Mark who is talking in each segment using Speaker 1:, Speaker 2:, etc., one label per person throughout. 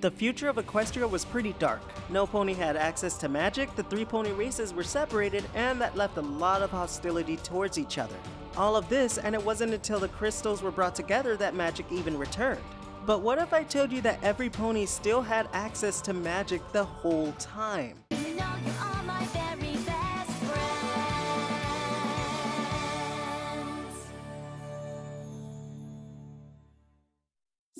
Speaker 1: The future of Equestria was pretty dark. No pony had access to magic, the three pony races were separated, and that left a lot of hostility towards each other. All of this, and it wasn't until the crystals were brought together that magic even returned. But what if I told you that every pony still had access to magic the whole time?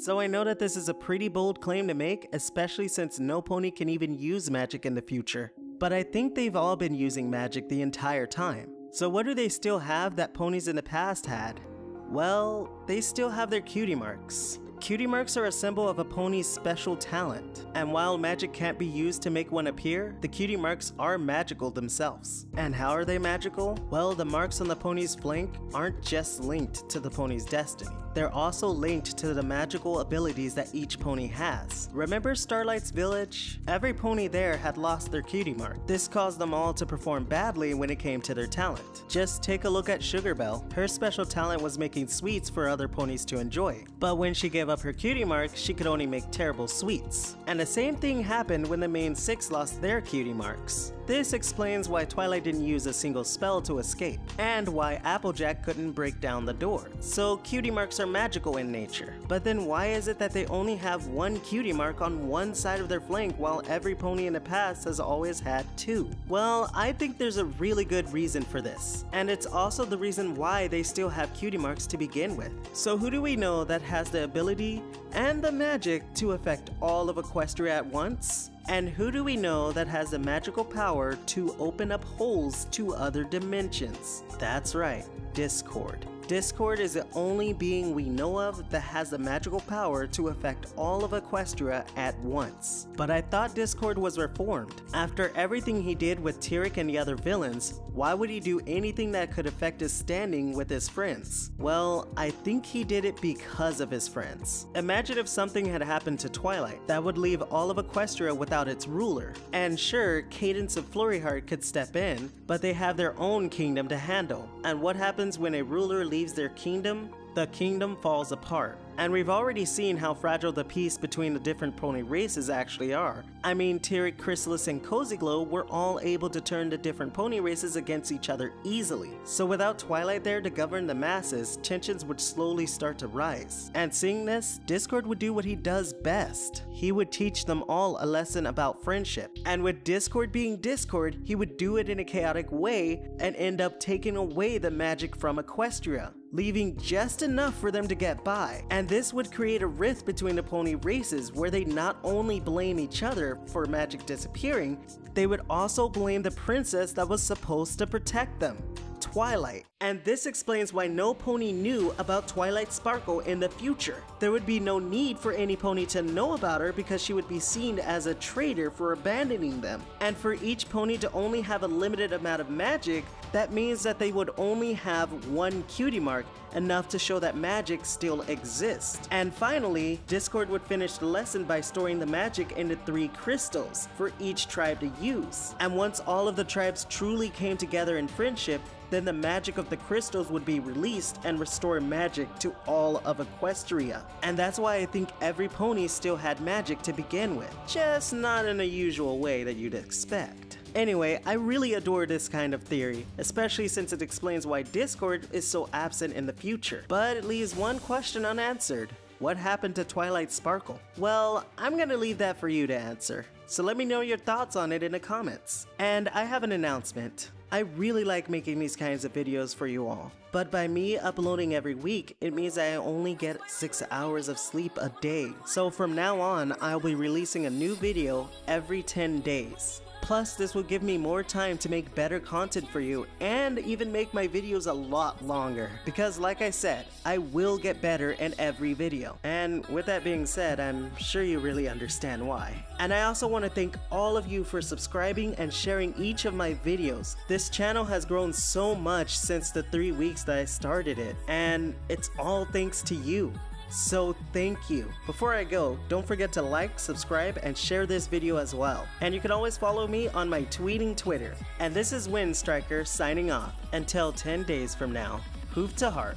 Speaker 1: So I know that this is a pretty bold claim to make, especially since no pony can even use magic in the future. But I think they've all been using magic the entire time. So what do they still have that ponies in the past had? Well, they still have their cutie marks. Cutie marks are a symbol of a pony's special talent, and while magic can't be used to make one appear, the cutie marks are magical themselves. And how are they magical? Well, the marks on the pony's flank aren't just linked to the pony's destiny. They're also linked to the magical abilities that each pony has. Remember Starlight's village? Every pony there had lost their cutie mark. This caused them all to perform badly when it came to their talent. Just take a look at Sugarbelle. Her special talent was making sweets for other ponies to enjoy. But when she gave up her cutie mark, she could only make terrible sweets. And the same thing happened when the main six lost their cutie marks. This explains why Twilight didn't use a single spell to escape, and why Applejack couldn't break down the door. So cutie marks are magical in nature. But then why is it that they only have one cutie mark on one side of their flank while every pony in the past has always had two? Well, I think there's a really good reason for this. And it's also the reason why they still have cutie marks to begin with. So who do we know that has the ability and the magic to affect all of Equestria at once? And who do we know that has the magical power to open up holes to other dimensions? That's right, Discord. Discord is the only being we know of that has the magical power to affect all of Equestria at once. But I thought Discord was reformed. After everything he did with Tirek and the other villains, why would he do anything that could affect his standing with his friends? Well, I think he did it because of his friends. Imagine if something had happened to Twilight that would leave all of Equestria without its ruler. And sure, Cadance of Flurryheart could step in, but they have their own kingdom to handle. And what happens when a ruler leaves their kingdom? The kingdom falls apart. And we've already seen how fragile the peace between the different pony races actually are. I mean, Tirek, Chrysalis, and Cozy Glow were all able to turn the different pony races against each other easily. So without Twilight there to govern the masses, tensions would slowly start to rise. And seeing this, Discord would do what he does best. He would teach them all a lesson about friendship. And with Discord being Discord, he would do it in a chaotic way and end up taking away the magic from Equestria leaving just enough for them to get by. And this would create a rift between the pony races where they not only blame each other for magic disappearing, they would also blame the princess that was supposed to protect them. Twilight. And this explains why no pony knew about Twilight Sparkle in the future. There would be no need for any pony to know about her because she would be seen as a traitor for abandoning them. And for each pony to only have a limited amount of magic, that means that they would only have one cutie mark, enough to show that magic still exists. And finally, Discord would finish the lesson by storing the magic into three crystals for each tribe to use. And once all of the tribes truly came together in friendship, then the magic of the crystals would be released and restore magic to all of Equestria. And that's why I think every pony still had magic to begin with, just not in the usual way that you'd expect. Anyway, I really adore this kind of theory, especially since it explains why Discord is so absent in the future. But it leaves one question unanswered. What happened to Twilight Sparkle? Well, I'm gonna leave that for you to answer. So let me know your thoughts on it in the comments. And I have an announcement. I really like making these kinds of videos for you all. But by me uploading every week, it means I only get 6 hours of sleep a day. So from now on, I'll be releasing a new video every 10 days. Plus, this will give me more time to make better content for you and even make my videos a lot longer. Because like I said, I will get better in every video. And with that being said, I'm sure you really understand why. And I also want to thank all of you for subscribing and sharing each of my videos. This channel has grown so much since the three weeks that I started it, and it's all thanks to you. So thank you. Before I go, don't forget to like, subscribe, and share this video as well. And you can always follow me on my tweeting Twitter. And this is Wind Striker signing off. Until 10 days from now, hoof to heart.